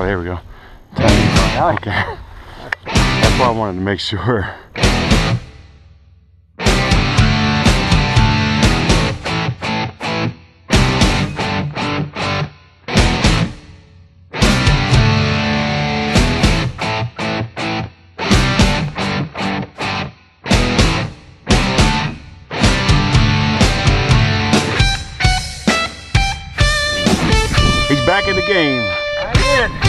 Oh, here we go. Okay. That's why I wanted to make sure. He's back in the game.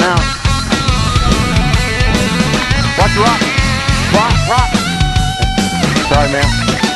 Now. Watch rock. Rock, rock. Sorry, man.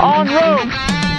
On road.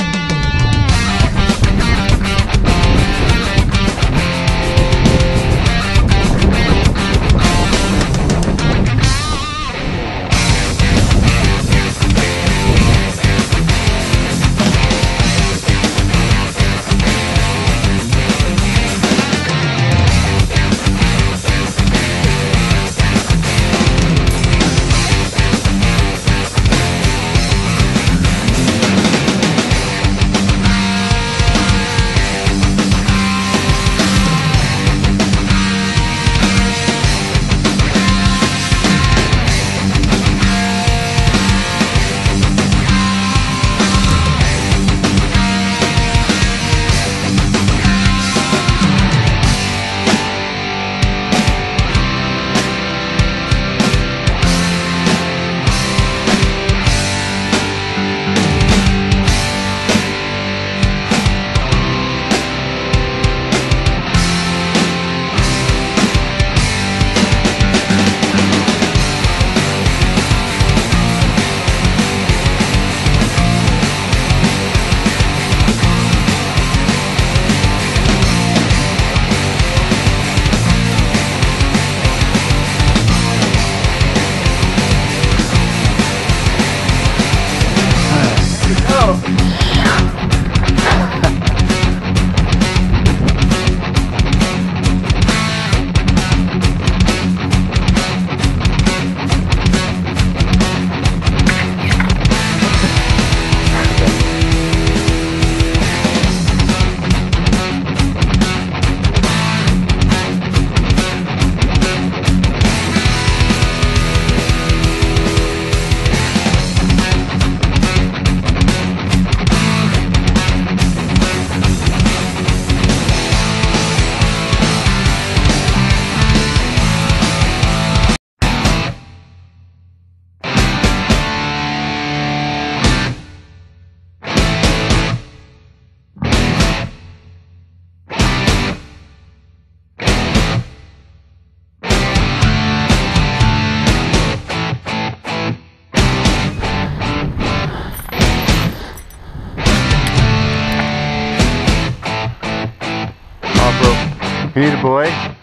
A boy?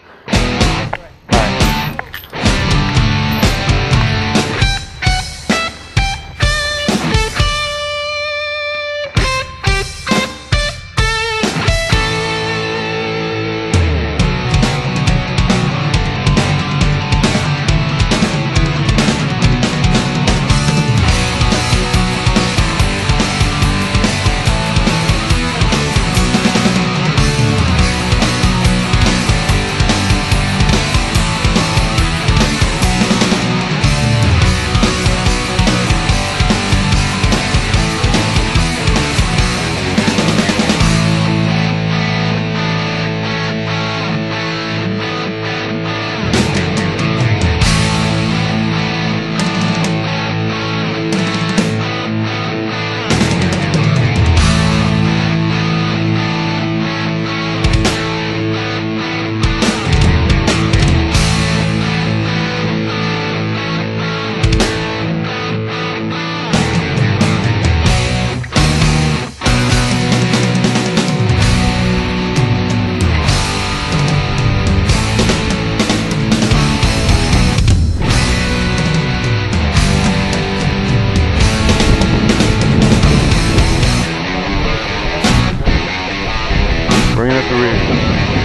Bring it up the rear.